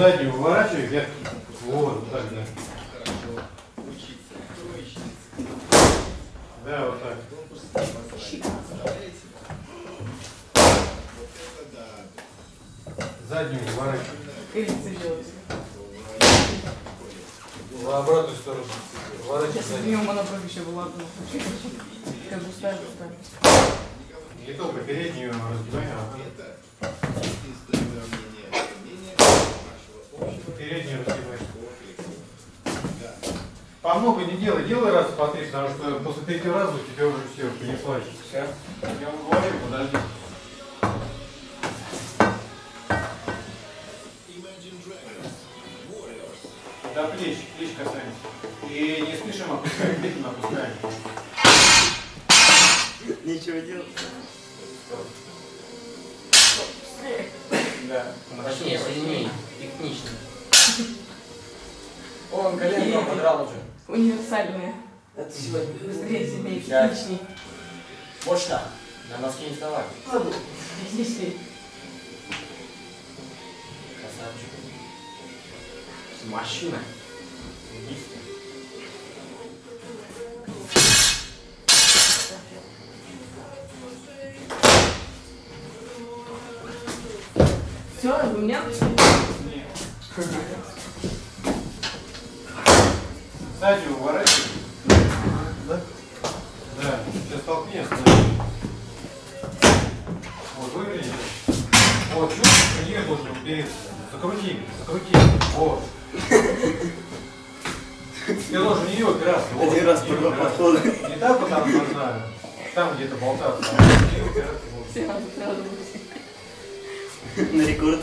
заднюю выворачивай вверх. Вот, так, да. Да, вот так. Заднюю выворачивай. В обратную сторону. Выворачивай заднюю. днем она еще была одна. Как густая, густая. Не только переднюю разбивай, а делай раз по три, потому что после третьего раза у тебя уже все понеслась. Все? Я вам говорю, подожди. До плеч, плеч касаемся. И не спешим опускаем, медленно опускаем. Нечего делать. Да. Точнее, сильнее, технично. О, он коленку подрал уже. Универсальная. Это сегодня. Быстрее, Пять. техничней. Почта. На носки не вставай. Техничней. Красавчик. Машина. Все, у меня Сзади Вот. Ты должен в нее опираться. Вот, Один раз по подхода. Не так вот там должна, там где-то болтаться. На рекорд.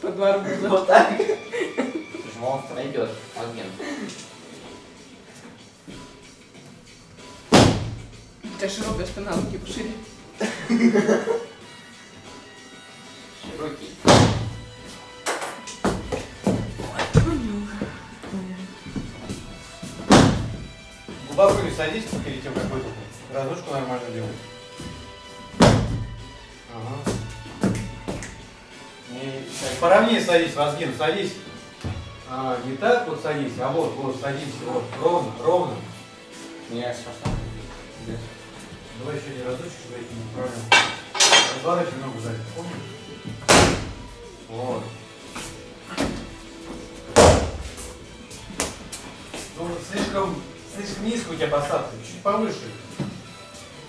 По два арбуза. Вот так. Слушай, монстр найдет. Агент. У тебя широкая спина, руки пошире. Широкий. Не садись перед тем, как выдохнуть. Разрушку нормально делай. Поровнее садись, разгин, садись. А, не так вот садись, а вот, вот, садись, вот, ровно, ровно. Я сейчас там. Давай еще один разочек, чтобы я этим не управлял. Разворачивай ногу сзади, помнишь? Вот. Ну, слишком, слишком низко у тебя посадка, чуть повыше.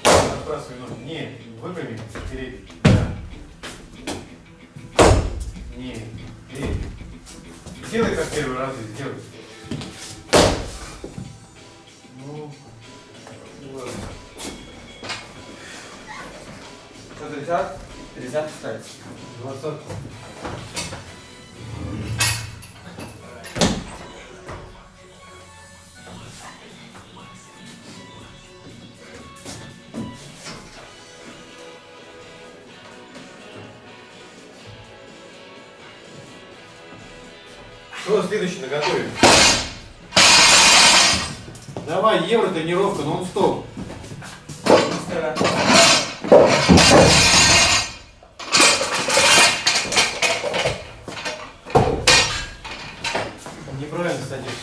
Отбрасывай ногу. Не, выпрями вперед. Не, не. Сделай как первый раз, сделай. Ну, ладно. Что, 30? 30 ставить. 20. следующий на. Давай, евро тренировка, нон-стоп. Быстро. Неправильно садишься.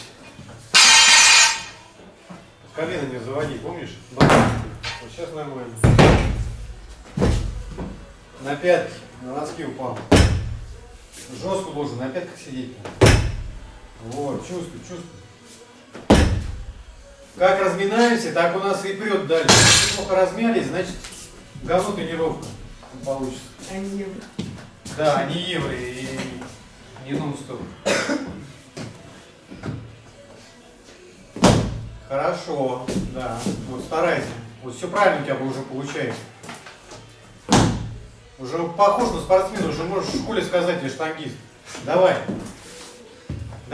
Колено не заводи, помнишь? Вот сейчас нормально. На пятки, на носки упал. Жестко должен на пятках сидеть. Вот, чувствуй, чувствуй. Как разминаемся, так у нас и прет дальше. Если плохо размялись, значит говно тренировка получится. А не евро. Да, не евро и не нон-стоп. Хорошо, да. Вот старайся. Вот все правильно у тебя уже получается. Уже похож на спортсмена, уже можешь в школе сказать, я штангист. Давай.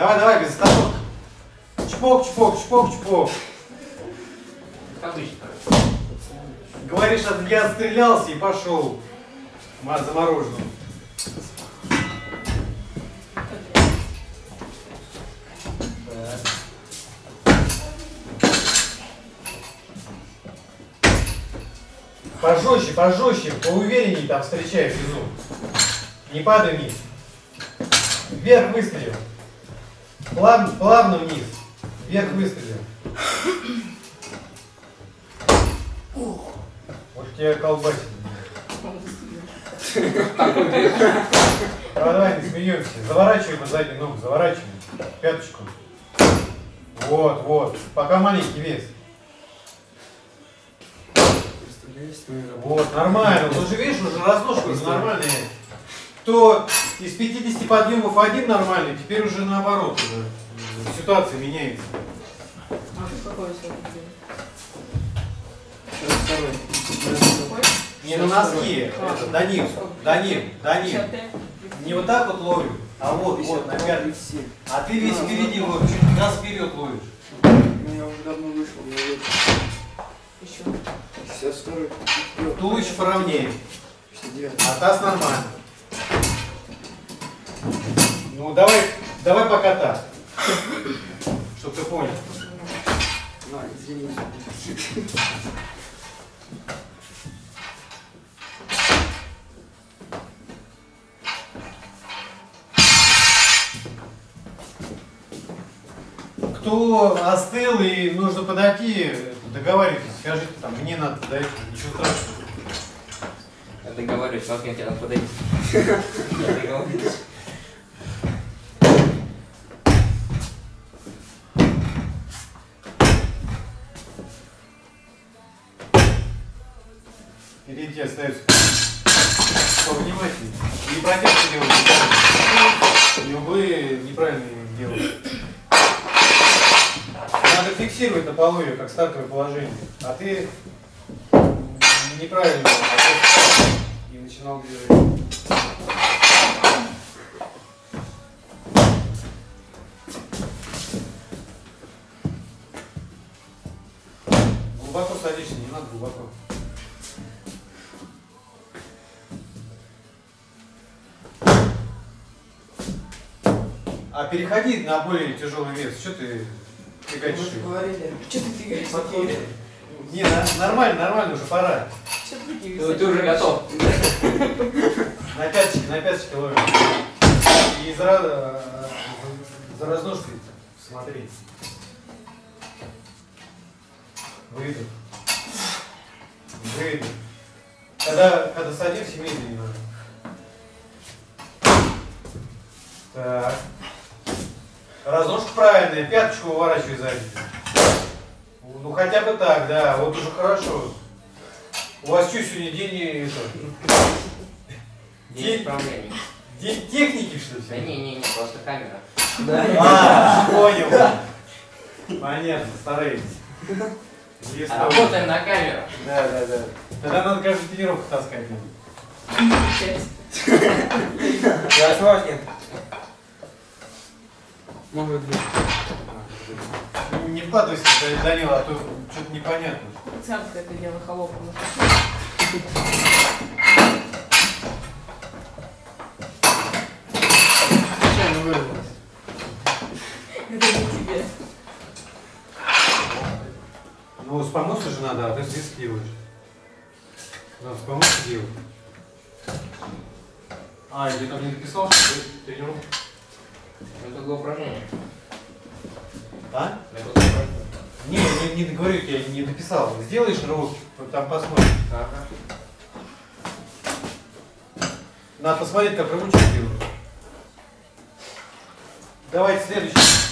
Давай, давай, без остановок. Чпок, чпок, чпок, чпок. Как обычно. Говоришь, я отстрелялся и пошел. Так. Пожестче, пожестче, поуверенней там встречай внизу. Не падай вниз. Вверх выстрелил. Плавно, плавно вниз. Вверх выстрелил. Вот тебя колбасит. Давай, давай, не смеемся. Заворачивай на задний ногу, заворачивай. Пяточку. Вот, вот. Пока маленький вес. Вот, нормально. Вот уже видишь, уже разножка уже нормальная. То из 50 подъемов один нормальный, теперь уже наоборот уже. э, Ситуация меняется. А какой сегодня день? Какой? Не на носки, это, до них, до них, до них. 55? Не вот так вот ловим, а вот, вот, на пятый. А ты весь впереди чуть раз вперед ловишь. Я уже давно вышел, я вот Еще. 62 Туловище поровнее, 59 а таз нормально. Ну давай, давай пока так. Чтоб ты понял. А, извини. Кто остыл и нужно подойти, договаривайтесь, скажите там, мне надо дать, ничего страшного. Я договариваюсь, как я тебе надо подойти. Я договариваюсь. Впереди остается повнимательнее. Не протяжку делать, и углы неправильно делать. Надо фиксировать на полу ее, как стартовое положение. А ты неправильно и начинал движение. Глубоко садишься, не надо глубоко. А переходи на более тяжелый вес. Что ты фигачишь? Мы же говорили. Что ты такие? Не, нормально, нормально, уже пора. Что ты такие Ты ты уже готов. На пяточки, на пяточки ловим. И за, за разножкой смотри. Выйду. Выйду. Когда, когда садимся, медленнее надо. Так. Разножка правильная, пяточку выворачивай сзади. Ну хотя бы так, да, вот уже хорошо. У вас что сегодня день э, это, День исправлений. день техники что ли? Да не, не, не, просто камера. А, понял. Понятно, стараетесь. Если- Работаем на камеру. Да, да, да. Тогда надо каждую тренировку таскать. Часть. Я Может быть. Не вкладывайся, Данила, а то что-то непонятно. Сам это дело холопом. Случайно вырвалось. Это не тебе. Ну, с помощью же надо, а ты здесь делаешь. Надо с помощью делать. А, я там не написал, что ты тренировку? Это было упражнение. А? Это было упражнение. Не, не, не говорю, я не написал. Сделаешь рывок, там посмотрим. Ага. Надо посмотреть, как рывочек делают. Давайте следующий.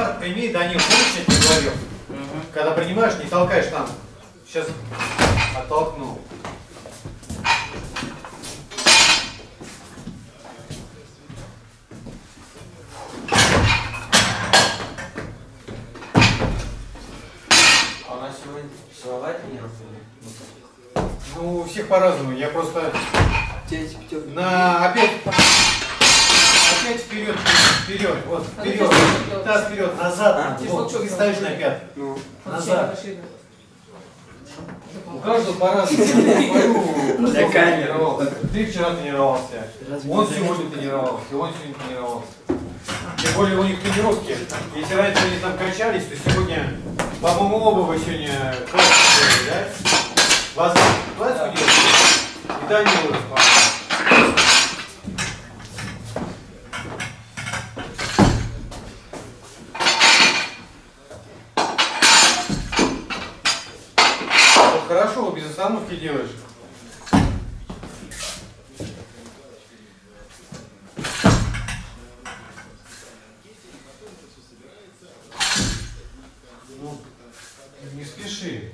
Старт прими, Данил, помнишь, я тебе говорил? Мгм. Когда принимаешь, не толкаешь там. Сейчас оттолкнул. А у нас сегодня силовая тренировка? Ну, у всех по-разному. Я просто на опять опять вперед, вперед, вот вперед, таз вперед, назад, А? вот, и ставишь на пят. Ну, Назад. У каждого по-разному. Для камеры. тренировался. Ты вчера тренировался. Он сегодня тренировался, он сегодня тренировался. Тем более у них тренировки. Если раньше они там качались, то сегодня, по-моему, оба вы сегодня классику делали, да? Вас классику делали? И Данила, по-моему. Вот хорошо, вот без остановки делаешь. Ну, не спеши.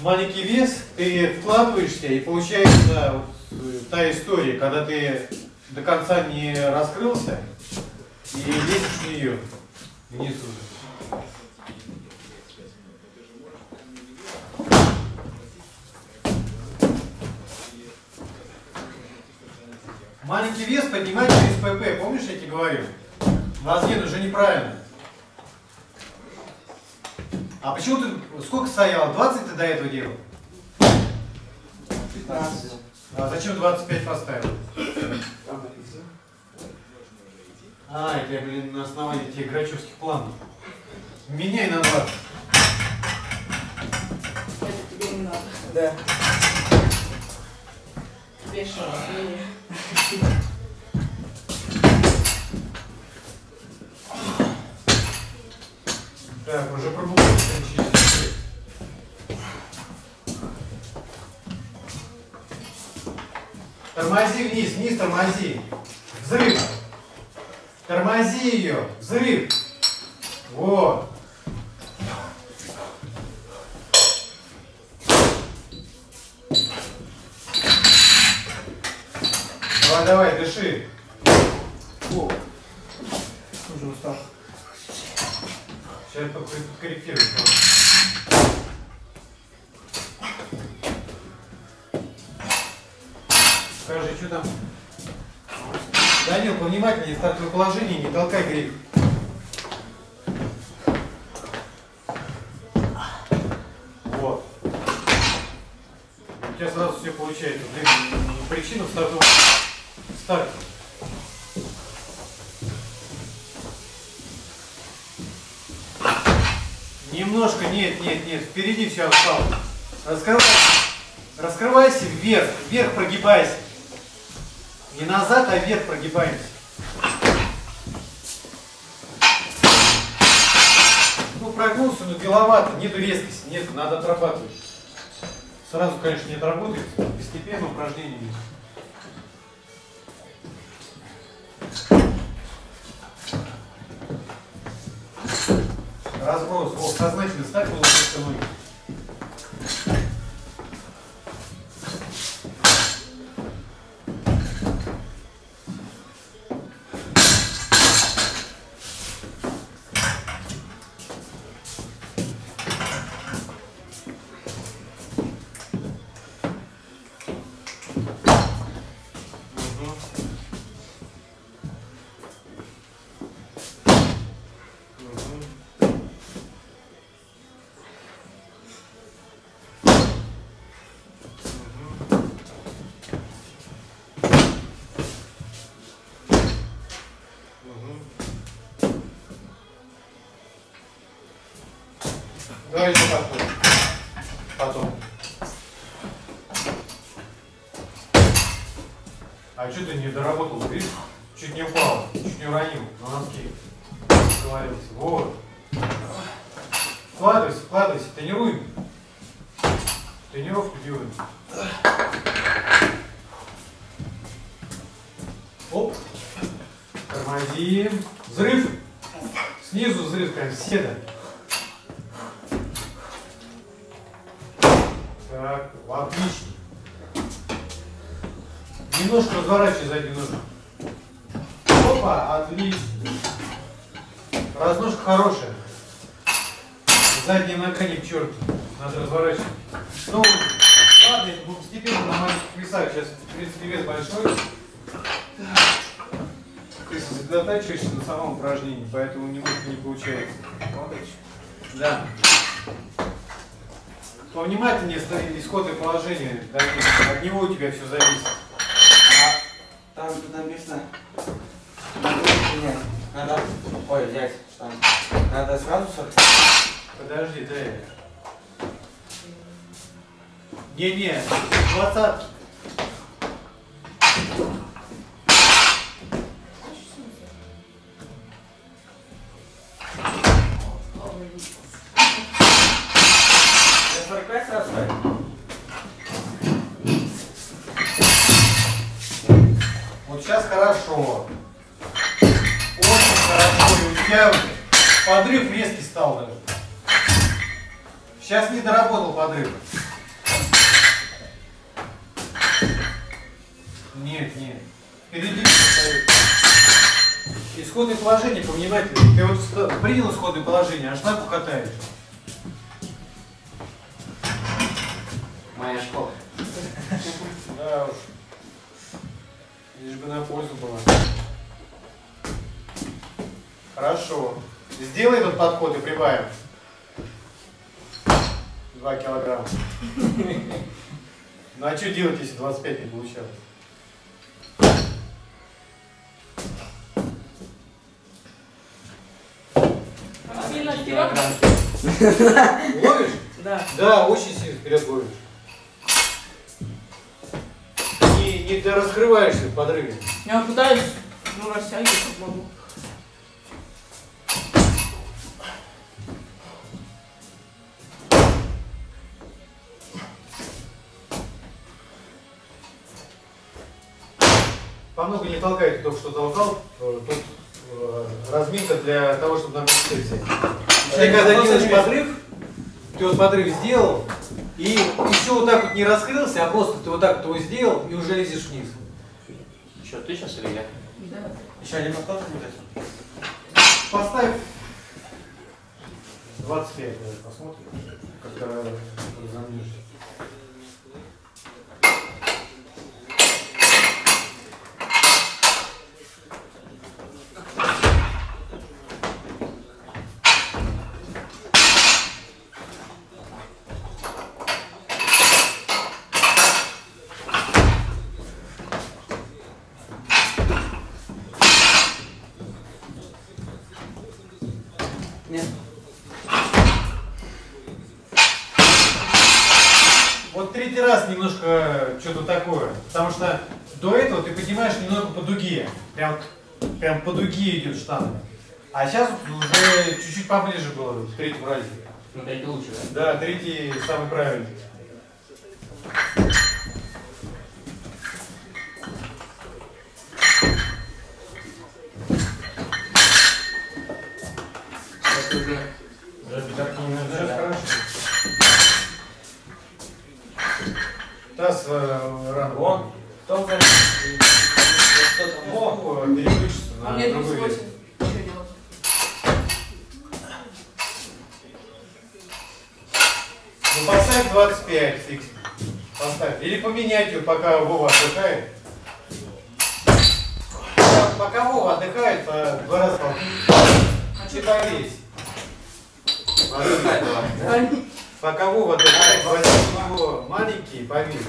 Маленький вес, ты вкладываешься и получается э, та история, когда ты до конца не раскрылся и лезешь в нее вниз уже. Маленький вес поднимать через ПП, помнишь, я тебе говорил? Вазген уже неправильно. А почему ты, сколько стояло? 20 ты до этого делал? 15. А зачем 25 поставил? А, это я, блин, на основании тех грачевских планов. Меняй на 20. Это тебе не надо. Да. Бешено. Так, уже пробовали. Тормози вниз, вниз тормози. Взрыв. Тормози ее. Взрыв. Вот. Давай, давай, дыши. Скажи, что там? Данил, повнимательнее, стартовое положение, не толкай гриф. Вот. У тебя сразу все получается. Блин, причина в стартовом старте. Немножко, нет, нет, нет, впереди все осталось. Раскрывайся, раскрывайся вверх, вверх прогибайся. Назад, а вверх прогибаемся. Ну, прогнулся, но беловато, нету резкости, нету, надо отрабатывать. Сразу, конечно, не отработается, постепенно упражнениями. Разброс. О, сознательно ставь вместо ноги. Еще потом. Потом. А что ты не доработал, видишь? Чуть не упал, чуть не уронил на носки. Говорился. Вот. Вкладывайся, вкладывайся, тренируем. Тренировку делаем. Оп. Тормозим. Взрыв. Снизу взрыв, как седа. Так, отлично. Немножко разворачивай заднюю ножку. Опа, отлично. Разножка хорошая. Задняя нога не к черту. Надо разворачивать. Ну, ладно, будем постепенно на маленьких весах. Сейчас, в принципе, вес большой. Ты сосредотачиваешься на самом упражнении, поэтому немножко не получается. Да. Повнимательнее стоит исходное положение. От него у тебя все зависит. А там тут написано. Надо принять. Надо. Ой, взять. Там. Надо сразу сорок. Подожди, дай. Не-не, двадцатки. Хорошо. Сделай этот подход и прибавим. Два килограмма. Ну а что делать, если 25 не получалось? Ловишь? Да. Да, очень сильно вперед ловишь. Не, не ты раскрываешься в подрыве. Я пытаюсь, ну, растягивать как могу. Много не толкай, ты только что толкал. Э, Тут э, разминка для того, чтобы нам не взять. Ты когда делаешь подрыв, ты вот подрыв сделал, и еще вот так вот не раскрылся, а просто ты вот так вот его сделал и уже лезешь вниз. Что, ты сейчас или я? Да. Еще один подход будет. Поставь 25, давай посмотрим, как э, разомнешься. Нет. Вот третий раз немножко что-то такое, потому что до этого ты поднимаешь немного по дуге, прям, прям по дуге идет штанга. А сейчас уже чуть-чуть поближе было в третьем разе. Ну, третий лучше, да? Да, третий самый правильный. Сейчас уже... Так, сейчас хорошо. Таз э, рано. Вон. Кто знает? Что там? О, переключится А на мне другой 38. вес. Что делать? Ну поставь 25 фикс. Поставь. Или поменять ее, пока Вова отдыхает. Пока- Пока Вова отдыхает, по два раза по И повесь. Отдыхай давай. Вова отдыхает, возьми его маленький и повесь.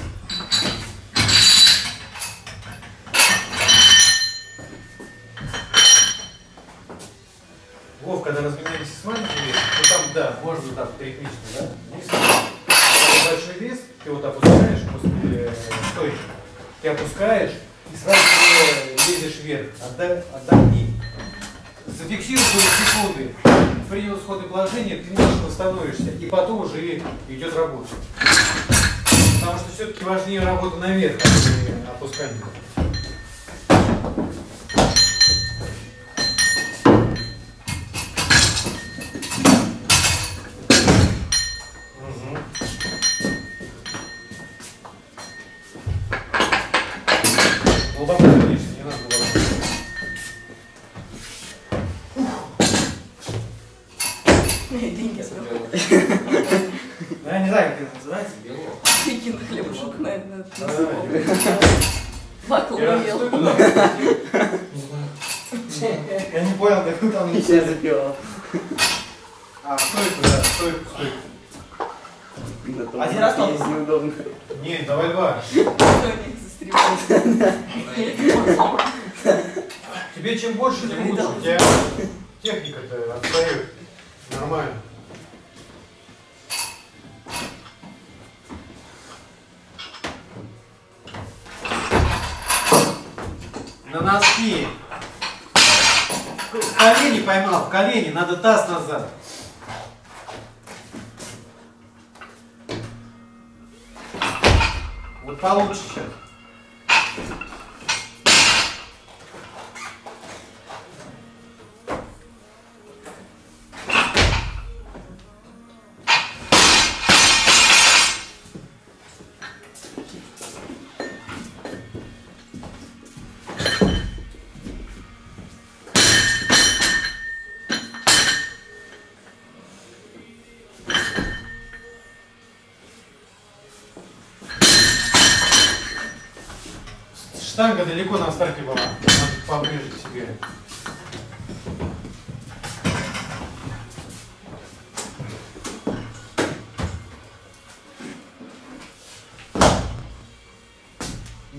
Вов, когда разменяемся с маленьким весом, то там, да, можно вот так ритмично, да? Когда большой вес, ты вот опускаешь после э, стойки, ты опускаешь и сразу лезешь вверх, отдай, отдохни. Зафиксируй свои секунды, принял исходное положение, ты немножко восстановишься, и потом уже идет работа. Потому что все-таки важнее работа наверх, а не опускание. знаю, как это называется. Белок. Прикинь, на хлебушек на на- Давай. Факел Я ел. стой туда. Я не понял, как там не все запела. А, стойку, да, стойку, стойку. Один раз там- неудобно. Не, давай два. Тебе чем больше, тем лучше. У тебя техника-то отстает. Нормально. На носки. В колени поймал, в колени, надо таз назад. Вот получше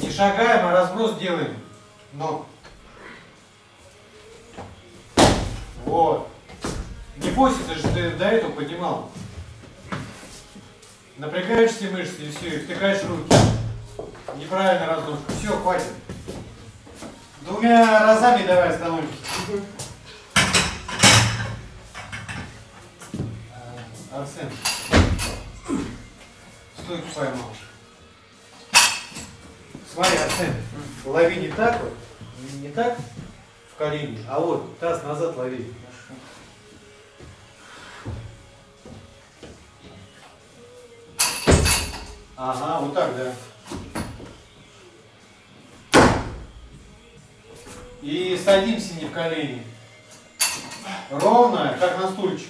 Не шагаем, а разброс делаем. Ног. Вот. Не бойся, ты же ты до этого поднимал. Напрягаешь все мышцы и все, и втыкаешь руки. Неправильно раздушка. Все, хватит. Двумя разами давай остановимся. Арсен. Стойку поймал. Смотри, Арсен, лови не так вот, не так в колени, а вот таз назад лови. Ага, вот так, да. И садимся не в колени. Ровно, как на стульчик.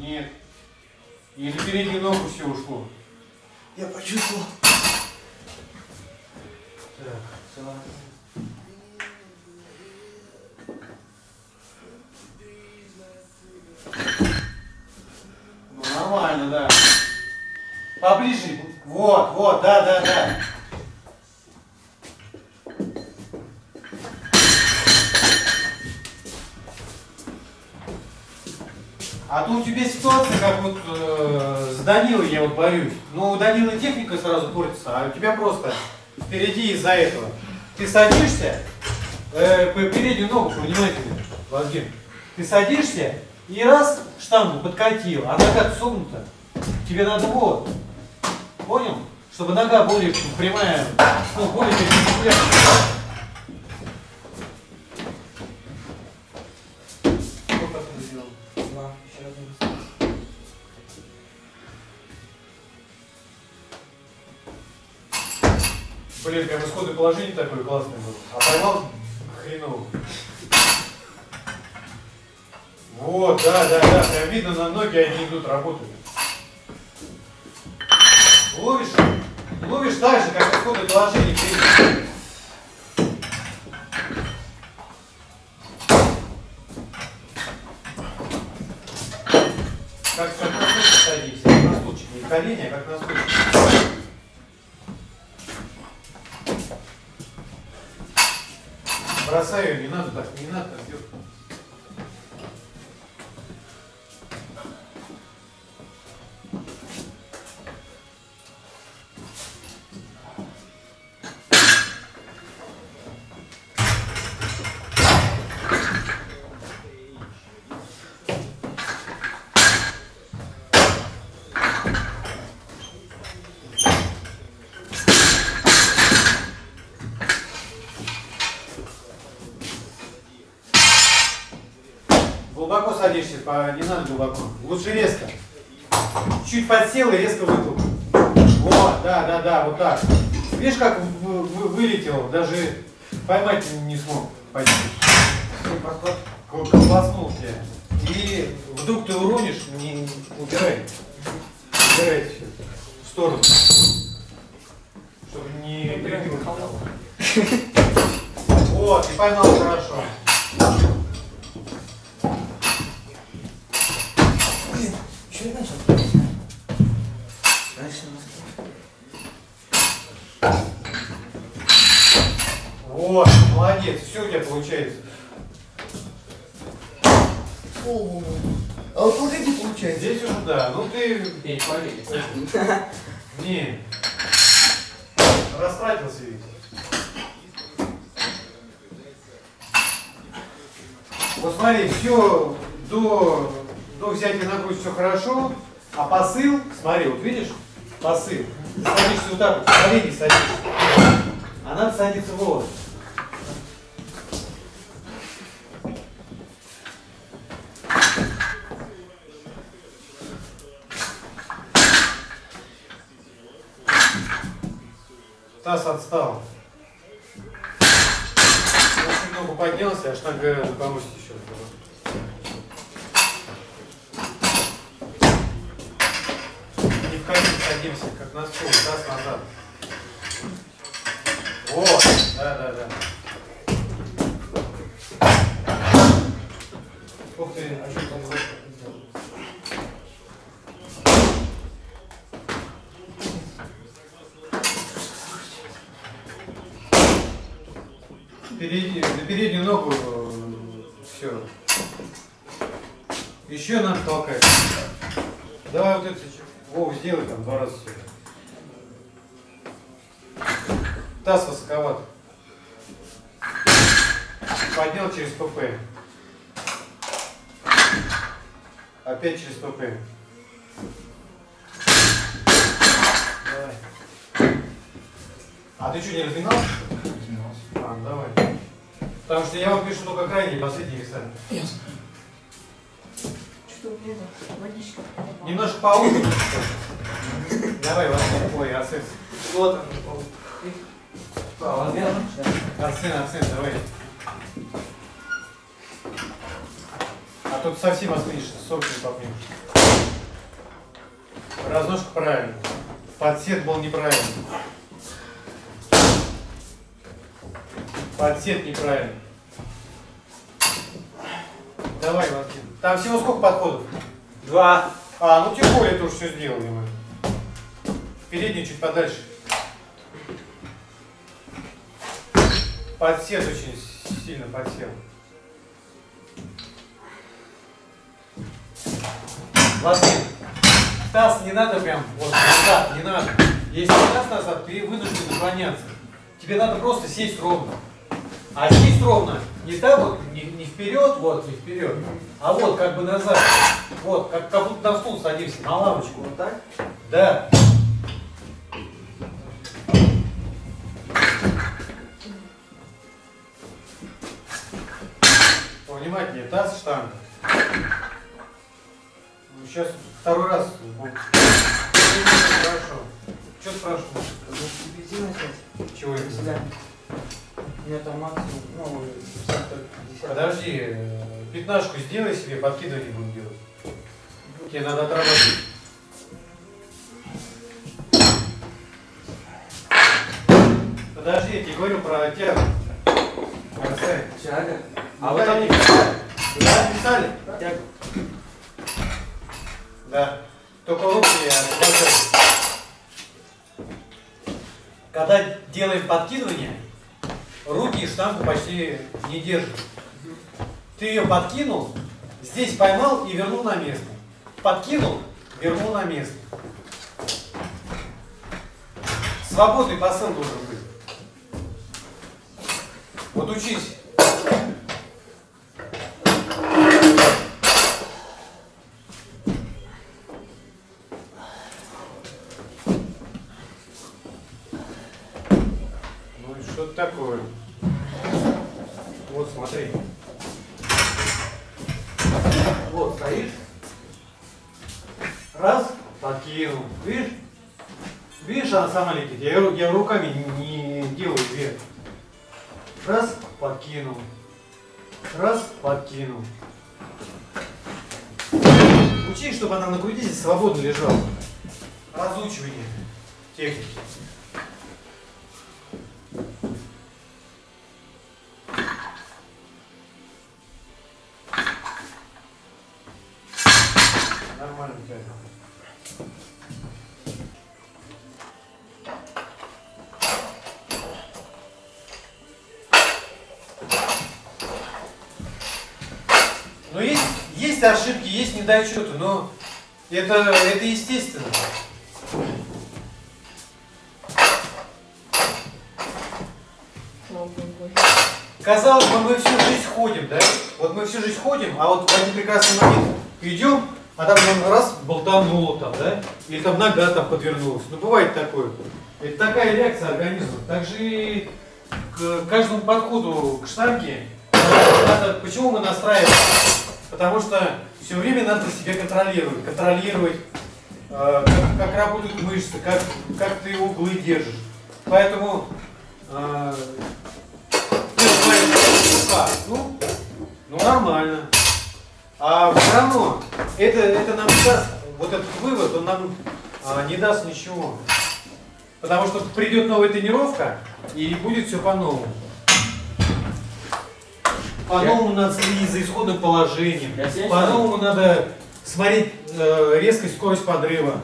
Нет. Или переднюю ногу все ушло. Я почувствовал. Ну, нормально, да. Поближе. Вот, вот, да, да, да. А то у тебя ситуация, как вот э, с Данилой я вот борюсь. Ну, у Данилы техника сразу портится, а у тебя просто впереди из-за этого. Ты садишься, э, переднюю ногу, внимательно, Вазген. Ты садишься и раз штангу подкатил, а нога согнута. Тебе надо вот. Понял? Чтобы нога более прямая, ну, более перпендикулярная. Положение такое классное было. А поймал хреново. Вот, да, да, да, прям видно на ноги они идут, работают. Ловишь, ловишь так же, как исходное положение принято. Как, как на стульчик садись, на стульчик, не колени, а как на стульчик. Бросай ее, не надо так, не надо так делать. По- не надо глубоко. Лучше резко. Чуть подсел и резко выпал. Вот, да, да, да, вот так. Видишь, как в- в- вылетел, даже поймать не смог. почти. Кол- Колбаснул тебя. И вдруг ты уронишь, не убирай. Получается. О, а вот вот эти получается. Здесь уже да. Ну ты Перехвалили. не растратился ведь. Вот смотри, все до, до взятия нагрузки все хорошо, а посыл, смотри, вот видишь, посыл. Ты садишься вот так вот, колени садишься. А надо садиться вот. Таз отстал. Очень много поднялся, аж Г повысить еще. Не в колени садимся, как на стул, таз назад. Вот, да, да, да. Ух ты, а что там сделал? Передний- на переднюю ногу все. Еще надо толкать. Давай вот это. Вов, сделай там два раза все. Таз высоковат. Поднял через ПП. Опять через ПП. Давай. А ты что, не разминал? Потому что я вам пишу только крайние последние. Что меня это? Водичка. Немножко поуже. Давай, Василий. Ой, Арсен. Что там? Арсен, Арсен, давай. А тут совсем остынешь, сок не попнешь. Разножка правильно. Подсет был неправильный. Подсет неправильный. Давай, Василий. Там всего сколько подходов? Два. А, ну тем более тоже все сделали мы. Передний чуть подальше. Подсет очень сильно подсел. Владимир, таз не надо прям вот назад, не надо. Если таз назад, ты вынужден наклоняться. Тебе надо просто сесть ровно. А сесть ровно не так вот, не, не вперед, вот, не вперед, а вот как бы назад. Вот, как, как будто на стул садишься, на лавочку. Вот так? Да. Повнимательнее, таз, штанга. Ну, сейчас второй раз. Хорошо. Что спрашиваешь? Иди начать. Это? Максимум, ну, сам только 50. Подожди, э, пятнашку сделай себе, подкидывание будем делать. Тебе надо отработать. Подожди, я тебе говорю про тягу. Шага. А вы там не писали? Там писали? Да. Только руки освобождай. Когда делаем подкидывание, руки штангу почти не держат. Ты ее подкинул, здесь поймал и вернул на место. Подкинул, вернул на место. Свободный посыл должен быть. Вот учись. Это, это естественно. Казалось бы, мы всю жизнь ходим, да? Вот мы всю жизнь ходим, а вот в один прекрасный момент идем, а там нам раз болтануло там, да? Или там нога там подвернулась. Ну, бывает такое. Это такая реакция организма. Также и к каждому подходу к штанге надо, почему мы настраиваем? Потому что все время надо себя контролировать, контролировать, э, как, как работают мышцы, как, как ты углы держишь. Поэтому э, знаешь, рука, ну, ну нормально. А все равно это, это нам не даст, вот этот вывод, он нам а, не даст ничего. Потому что придет новая тренировка и будет все по-новому. По-новому надо следить за исходным положением. По-новому надо смотреть э, резкость, скорость подрыва.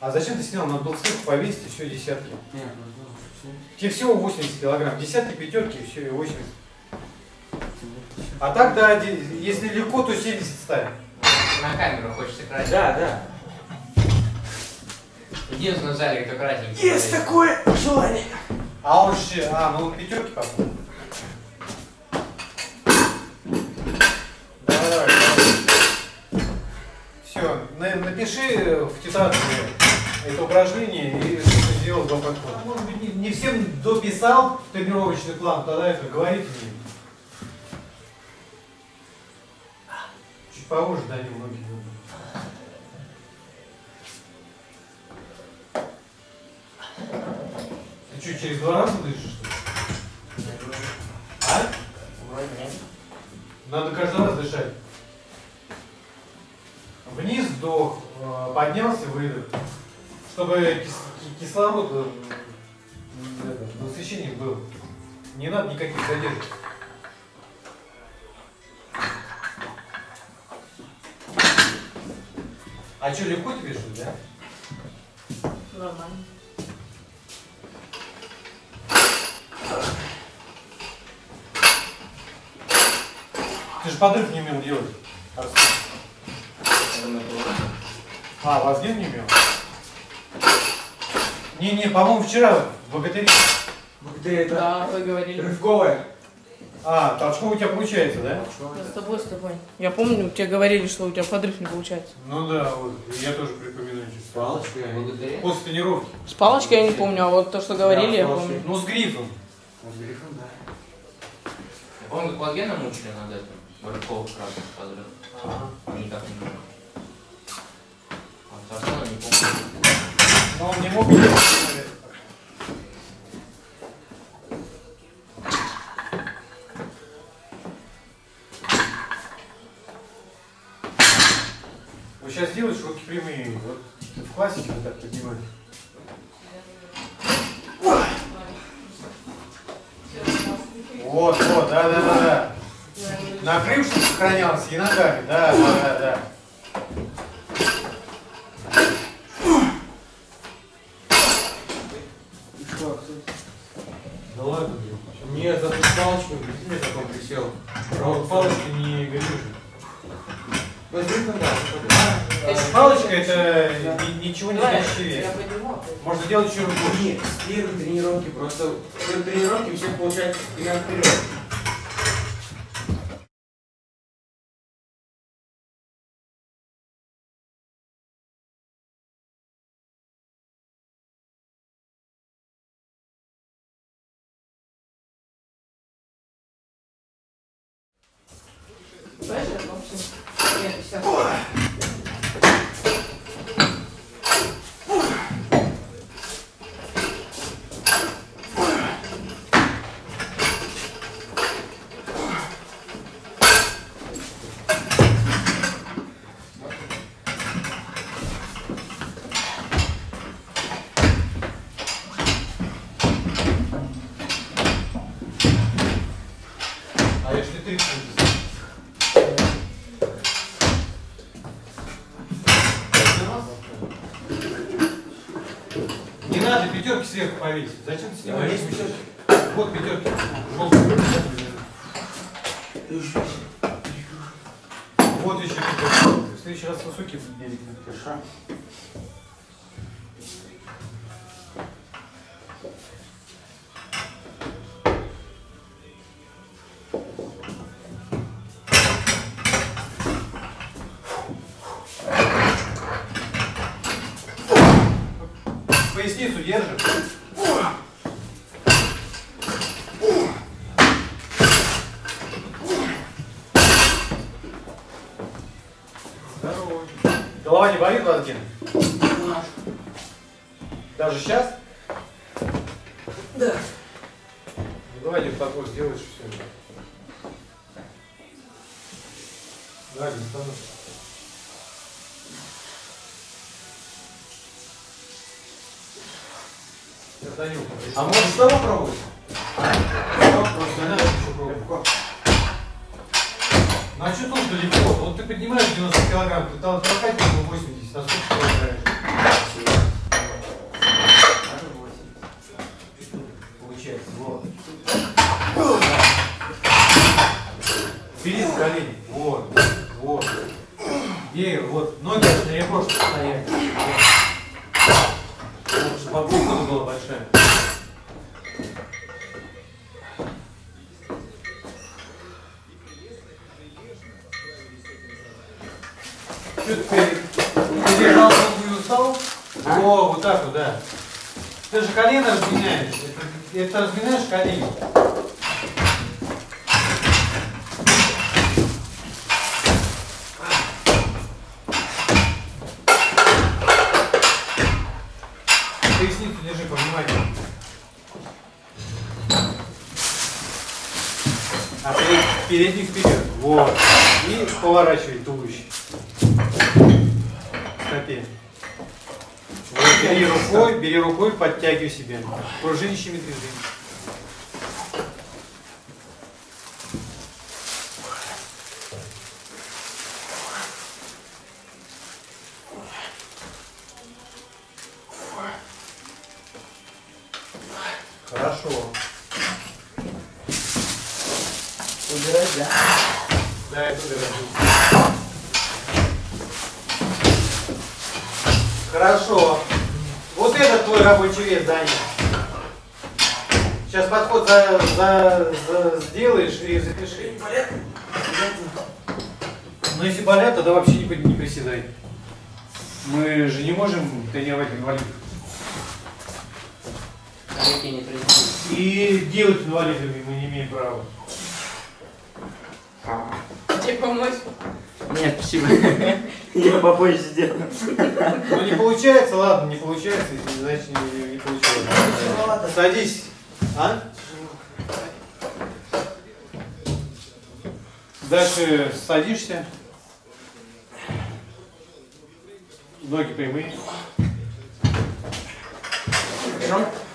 А зачем ты снял? Надо было сверху повесить и все десятки. Нет, ну, ну, Тебе всего 80 килограмм. Десятки, пятерки и все, и 80. А так, да, если легко, то 70 ставь. На камеру хочется красненький. Да, да. Единственное в зале, кто красненький. Есть такое желание. А он же, а, ну он пятерки попал. Давай, давай. Все, напиши в тетрадке это упражнение и что ты сделал до подхода. Может быть, не, не всем дописал тренировочный план, тогда это говорите мне. Чуть повыше дадим многие. Ты что, через два раза дышишь, что ли? А? Надо каждый раз дышать. Вниз вдох, поднялся, выдох. Чтобы кис- ки- кислород, э, насыщение был. Не надо никаких задержек. А что, легко тебе что да? Нормально. Ты же подрыв не умел делать. Арсен. Это мы было. А, Вазген не умел? Не-не, по-моему, вчера в богатыре. Ты это Да, вы говорили. рывковое. А, толчков у тебя получается, да? Я с тобой, с тобой. Я помню, тебе говорили, что у тебя подрыв не получается. Ну да, вот. Я тоже припоминаю С палочкой. Благодаря. После тренировки. С палочкой я не помню, а вот то, что говорили, Да, я помню. Ну, с грифом. С грифом, да. Я помню, как Вагена мучили над этим. Рыбковых красных подрыв. Ага. Никак не мог. Но он не мог. Вот сейчас делаешь руки прямые. Вот в классике вот так поднимаешь. Вот, вот, да, да, да, да. Накрыв, чтобы сохранялся, и ногами, да, да, да. Да ладно, блин. Не, за с палочкой, мне так он присел. А вот палочка не грижет. Ну, с грифом, да. Палочка это ни- ничего не Давай, значащая вещь. я подниму. Можно делать еще больше. Нет, с первой тренировки просто тренировки у всех получается спина вперед. Знаешь, я вообще... Нет, всё. Не надо пятерки сверху повесить. Зачем ты снимаешь? Вот пятерки. Желтые. Вот еще пятерки. В следующий раз высокий берег. Хорошо. Поясницу держим. yaparken Что? Ты лежал долго и? А? О, вот так вот, да. Ты же колено разминаешь. Это, это разминаешь колени. Поясницу держи повнимательнее. А перед, передник вперед. Вот. И поворачивай туловище. Стопе. Вот, бери рукой, бери рукой, подтягивай себя. Пружинищими движениями. Хорошо. Убирать, да? Да, это убираю. Хорошо. Вот это твой рабочий вес, Даня. Сейчас подход за, за, за- сделаешь и запиши. Болят? Но если болят, тогда вообще не, не приседай. Мы же не можем тренировать инвалидов. И делать инвалидами мы не имеем права. Тебе помочь? Нет, спасибо. Я попозже сделаю. Ну не получается, ладно, не получается, если значит не, не получается. Тяжеловато. Садись. А? Дальше садишься. Ноги прямые. Хорошо?